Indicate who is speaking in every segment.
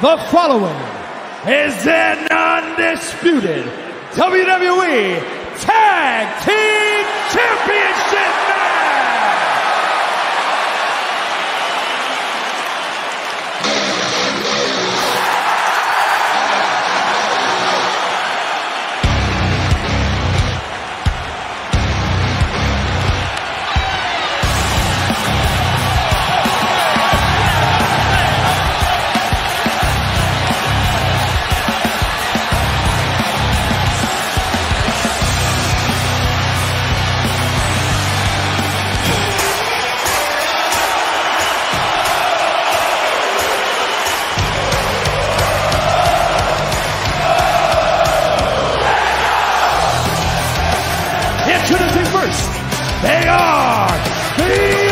Speaker 1: The following is an undisputed WWE Tag Team Introducing first, they are the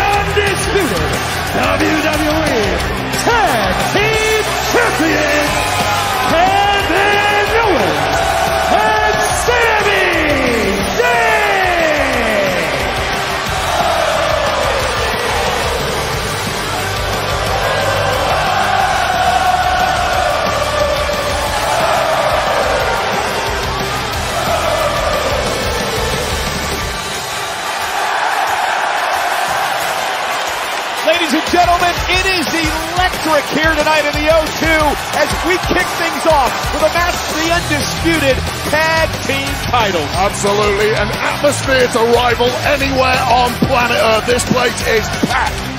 Speaker 2: And gentlemen, it is electric here tonight in the O2 as we kick things off with a match for the undisputed tag team titles.
Speaker 3: Absolutely, an atmosphere to rival anywhere on planet Earth. This place is packed